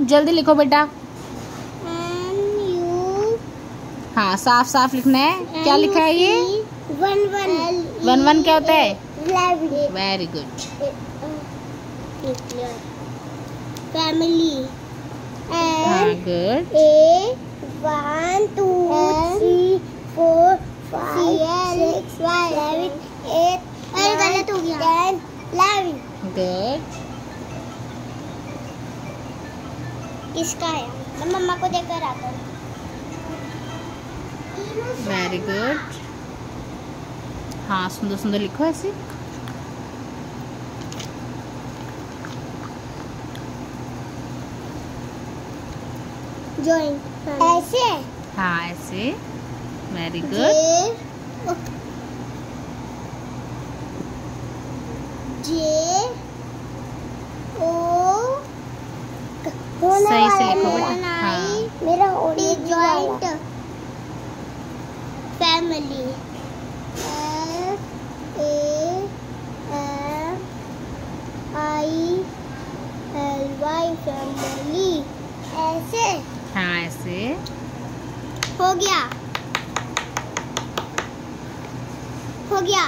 जल्दी लिखो बेटा। हाँ साफ़ साफ़ लिखना है। क्या लिखा है ये? वन वन वन वन क्या होता है? Very good family good a one two three four five six seven eight गलत हो गया टेन इलेवन गुड किसका है। मैं मम्मा को देकर आता हूँ। वेरी गुड हाँ सुंदर सुंदर लिखो ऐसे। ऐसे? हाँ ऐसे। वेरी गुड सही से लिखो बेटा। हाँ। मेरा joint family F A M I L Y family ऐसे? हाँ ऐसे। हो गया। हो गया।